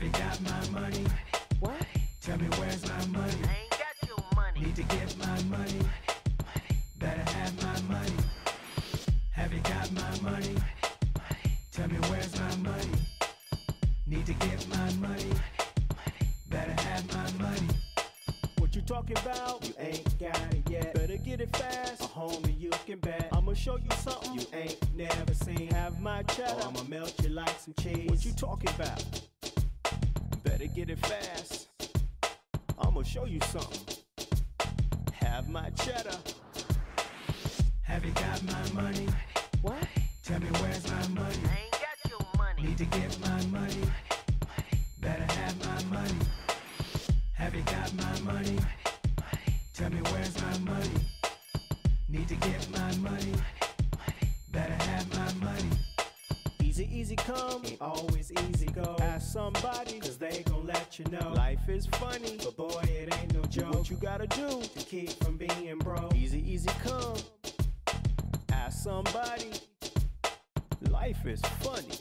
Have you got my money? What? Tell me where's my money? I ain't got your money. Need to get my money. money, money. Better have my money. Have you got my money? Tell me where's my money? Need to get my money. Better have my money. What you talking about? You ain't got it yet. Better get it fast. A homie, you can bet. I'ma show you something you ain't never seen. Have my cheddar. Or I'ma melt you like some cheese. What you talking about? Better get it fast. I'ma show you something. Have my cheddar. Have you got my money? What? Tell me where's my money? I ain't got your money. Need to get my money. Better have my money. Have you got my money? Tell me where's my money? Need to get Easy, easy come, ain't always easy go. Ask somebody, cause they gon' let you know. Life is funny, but boy, it ain't no joke. What you gotta do to keep from being broke? Easy, easy come. Ask somebody. Life is funny.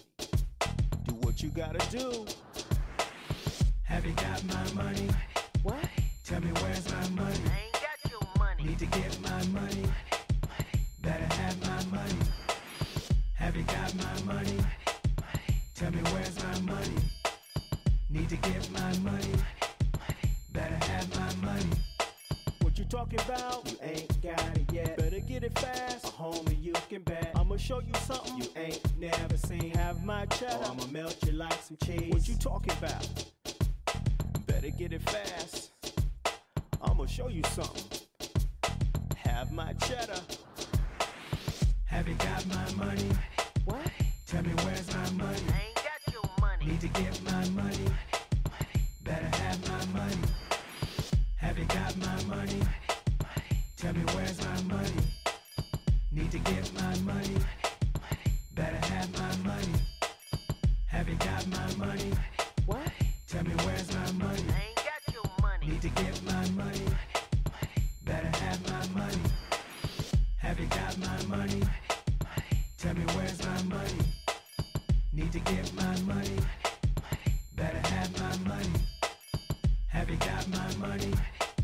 Do what you gotta do. Have you got my money? What? Tell me where's my money? I ain't got your money. Need to get got my money? Tell me where's my money? Need to get my money. Better have my money. What you talking about? You ain't got it yet. Better get it fast. Homie, you can bet. I'ma show you something you ain't never seen. Have my cheddar. Or I'ma melt you like some cheese. What you talking about? Better get it fast. I'ma show you something. Have my cheddar. Have you got my money? Tell me where's my money? I ain't got your money. Need to get my money. Better have my money. Have you got my money? Tell me where's my money? Need to get my money. Better have my money. Have you got my money? What? Tell me where's my money? I ain't got your money. Need to get my money. Better have my money. Have you got my money? Tell me where's my money? Need to get my money. Better have my money. Have you got my money?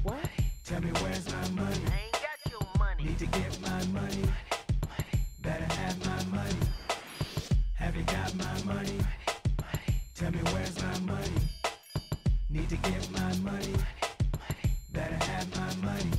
What? Tell me where's my money? I ain't got your money. Need to get my money. Better have my money. Have you got my money? Tell me where's my money? Need to get my money. Better have my money.